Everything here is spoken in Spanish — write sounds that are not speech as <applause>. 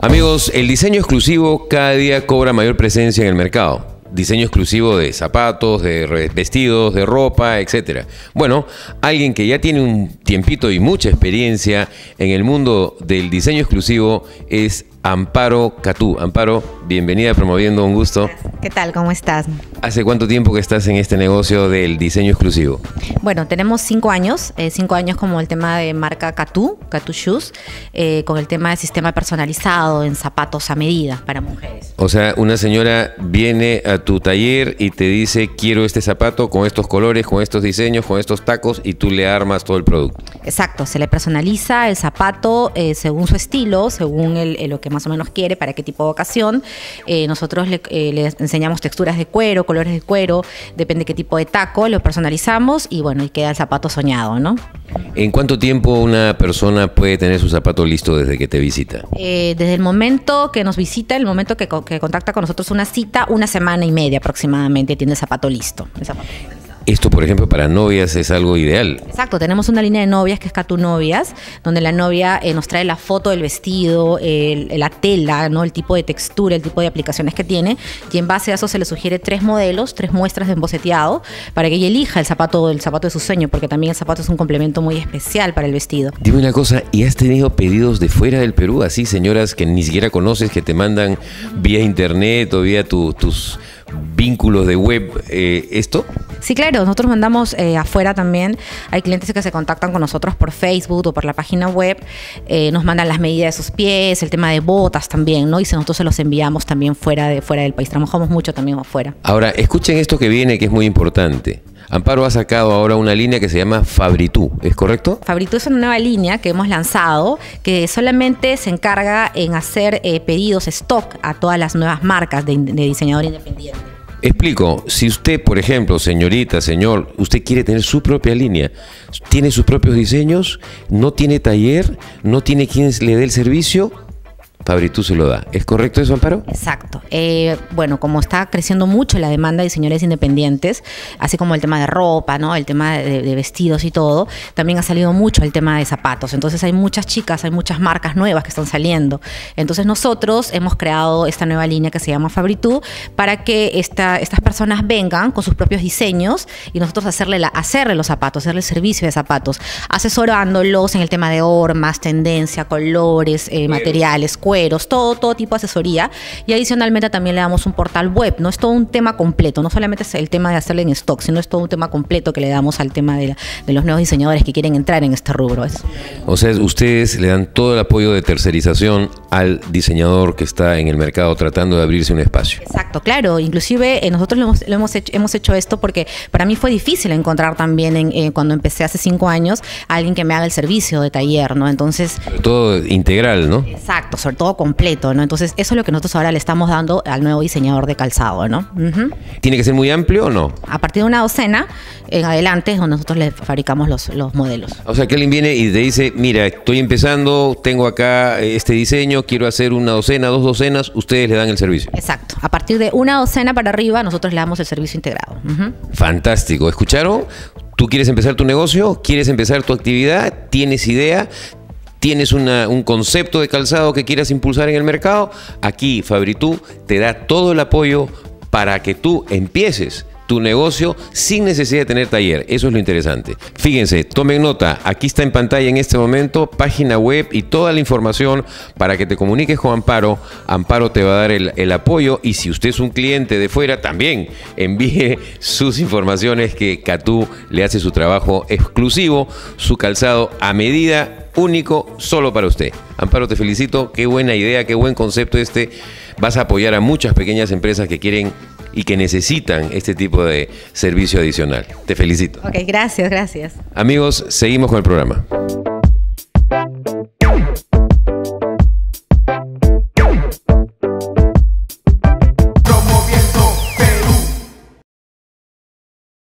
Amigos, el diseño exclusivo cada día cobra mayor presencia en el mercado diseño exclusivo de zapatos, de vestidos, de ropa, etc. Bueno, alguien que ya tiene un tiempito y mucha experiencia en el mundo del diseño exclusivo es Amparo Catú. Amparo, bienvenida Promoviendo, un gusto. ¿Qué tal? ¿Cómo estás? ¿Hace cuánto tiempo que estás en este negocio del diseño exclusivo? Bueno, tenemos cinco años, eh, cinco años como el tema de marca Catú, Catú Shoes, eh, con el tema de sistema personalizado en zapatos a medida para mujeres. O sea, una señora viene a tu taller y te dice, quiero este zapato con estos colores, con estos diseños, con estos tacos, y tú le armas todo el producto. Exacto, se le personaliza el zapato eh, según su estilo, según lo que más o menos quiere, para qué tipo de ocasión. Nosotros le, le enseñamos texturas de cuero, colores de cuero, depende qué tipo de taco, lo personalizamos y bueno, y queda el zapato soñado, ¿no? ¿En cuánto tiempo una persona puede tener su zapato listo desde que te visita? Eh, desde el momento que nos visita, el momento que, que, contacta con nosotros una cita, una semana y media aproximadamente tiene el zapato listo. El zapato. Esto, por ejemplo, para novias es algo ideal. Exacto, tenemos una línea de novias que es Catu Novias, donde la novia eh, nos trae la foto del vestido, la tela, ¿no? el tipo de textura, el tipo de aplicaciones que tiene, y en base a eso se le sugiere tres modelos, tres muestras de emboceteado, para que ella elija el zapato, el zapato de su sueño, porque también el zapato es un complemento muy especial para el vestido. Dime una cosa, ¿y has tenido pedidos de fuera del Perú, así señoras que ni siquiera conoces, que te mandan vía internet o vía tus vínculos de web eh, esto? Sí, claro, nosotros mandamos eh, afuera también. Hay clientes que se contactan con nosotros por Facebook o por la página web, eh, nos mandan las medidas de sus pies, el tema de botas también, ¿no? Y nosotros se los enviamos también fuera, de, fuera del país. Trabajamos mucho también afuera. Ahora, escuchen esto que viene, que es muy importante. Amparo ha sacado ahora una línea que se llama Fabritú, ¿es correcto? Fabritú es una nueva línea que hemos lanzado que solamente se encarga en hacer pedidos stock a todas las nuevas marcas de, de diseñador independiente. Explico, si usted, por ejemplo, señorita, señor, usted quiere tener su propia línea, tiene sus propios diseños, no tiene taller, no tiene quien le dé el servicio, Fabritú se lo da. ¿Es correcto eso, Amparo? Exacto. Eh, bueno, como está creciendo mucho la demanda de diseñadores independientes, así como el tema de ropa, ¿no? El tema de, vestidos y todo, también ha salido mucho el tema de zapatos. Entonces hay muchas chicas, hay muchas marcas nuevas que están saliendo. Entonces nosotros hemos creado esta nueva línea que se llama Fabritú para que esta, estas personas vengan con sus propios diseños y nosotros hacerle, la, hacerle los zapatos, hacerle el servicio de zapatos, asesorándolos en el tema de hormas, tendencia, colores, eh, materiales, cuerpos todo, todo tipo de asesoría. Y adicionalmente también le damos un portal web, ¿no? Es todo un tema completo, no solamente es el tema de hacerle en stock, sino es todo un tema completo que le damos al tema de, los nuevos diseñadores que quieren entrar en este rubro. O sea, ustedes le dan todo el apoyo de tercerización al diseñador que está en el mercado tratando de abrirse un espacio. Exacto, claro. Inclusive eh, nosotros lo hemos, hecho, hemos hecho esto porque para mí fue difícil encontrar también en, eh, cuando empecé hace cinco años alguien que me haga el servicio de taller, ¿no? Entonces... todo integral, ¿no? Exacto, sobre todo completo, ¿no? Entonces, eso es lo que nosotros ahora le estamos dando al nuevo diseñador de calzado, ¿no? ¿Tiene que ser muy amplio o no? A partir de una docena en adelante es donde nosotros le fabricamos los, los modelos. O sea, que alguien viene y te dice, mira, estoy empezando, tengo acá este diseño, quiero hacer una docena, dos docenas, ustedes le dan el servicio. Exacto. A partir de una docena para arriba, nosotros le damos el servicio integrado. Fantástico. ¿Escucharon? Tú quieres empezar tu negocio, quieres empezar tu actividad, tienes idea, tienes un concepto de calzado que quieras impulsar en el mercado, aquí Fabritú te da todo el apoyo para que tú empieces tu negocio sin necesidad de tener taller. Eso es lo interesante. Fíjense, tomen nota, aquí está en pantalla en este momento página web y toda la información para que te comuniques con Amparo. Amparo te va a dar el, el apoyo y si usted es un cliente de fuera, también envíe <laughs> sus informaciones que Catú le hace su trabajo exclusivo, su calzado a medida único solo para usted. Amparo, te felicito, qué buena idea, qué buen concepto este. Vas a apoyar a muchas pequeñas empresas que quieren y que necesitan este tipo de servicio adicional. Te felicito. Ok, gracias, gracias. Amigos, seguimos con el programa.